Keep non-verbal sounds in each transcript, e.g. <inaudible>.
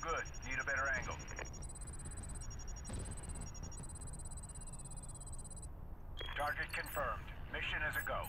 good. Need a better angle. Target confirmed. Mission is a go.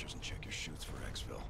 And check your chutes for exfil.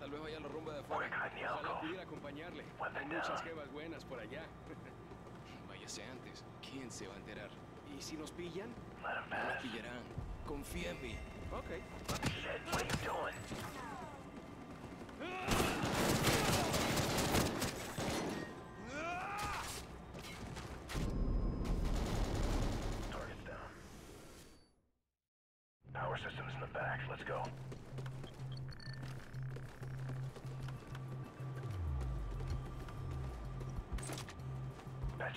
tal vez vaya a la rumba de afuera. Ojalá pudiera acompañarle. Hay muchas jevas buenas por allá. <laughs> Váyase antes. ¿Quién se va a enterar? ¿Y si nos pillan? Nos pillarán. Confía en mí. Ok. What are you doing? Power systems in the back. Let's go.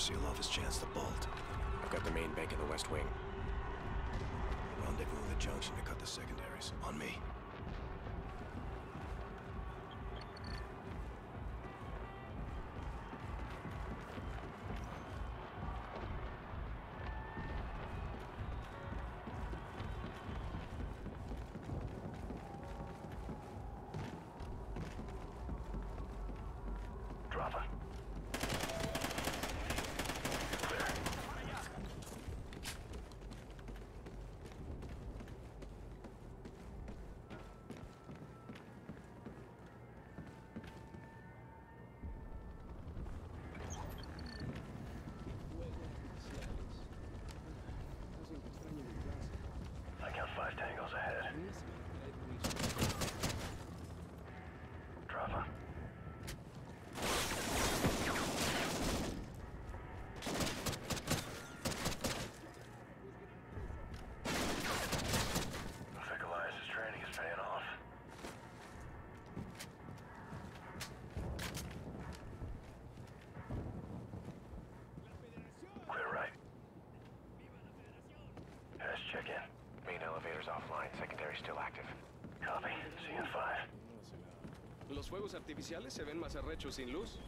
seal off his chance to bolt. I've got the main bank in the west wing. Rendezvous in the junction to cut the secondaries. On me. Hash check in. Main elevator's offline, secondary still active. Copy. See you in five. Los fuegos artificiales se ven más arrechos sin luz.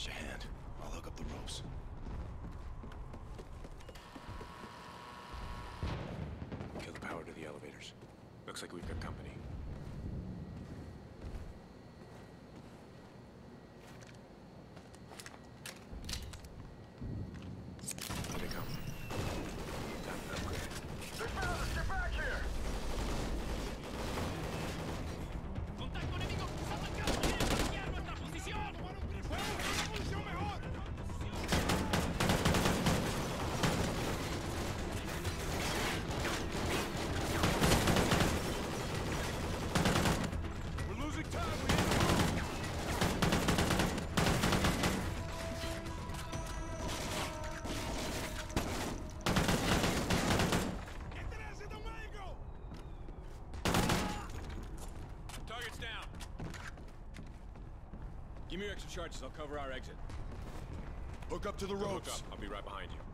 Hesh a hand. I'll hook up the ropes. Kill the power to the elevators. Looks like we've got company. Charges. I'll cover our exit. Hook up to the ropes. I'll be right behind you.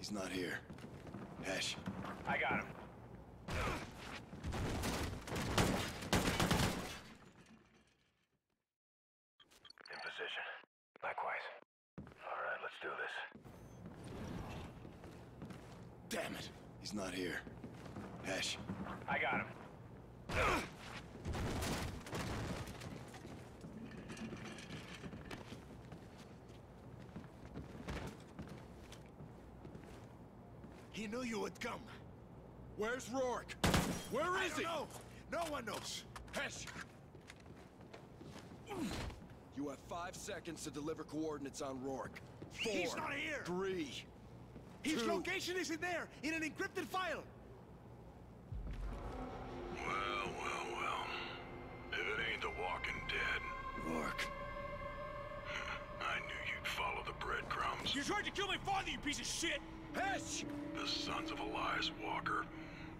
He's not here. Hesh. I got him. In position. Likewise. All right, let's do this. Damn it. He's not here. Hesh. I got him. He knew you would come. Where's Rourke? Where is he? No, no one knows. Hesh! You have five seconds to deliver coordinates on Rourke. Four. He's not here. Three. His two. location is in there, in an encrypted file. Well, well, well. If it ain't the Walking Dead, Rourke. <laughs> I knew you'd follow the breadcrumbs. You tried to kill my father, you piece of shit! Hesh! The sons of Elias Walker.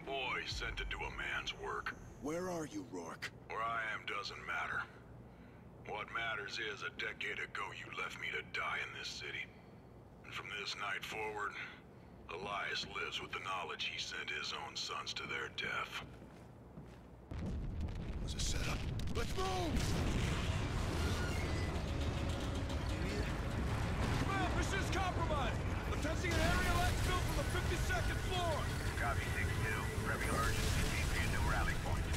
Boy sent to do a man's work. Where are you, Rourke? Where I am doesn't matter. What matters is a decade ago you left me to die in this city. And from this night forward, Elias lives with the knowledge he sent his own sons to their death. Was a setup. Let's move! second floor! Copy 6-2. Prepping emergency team for your new rally point.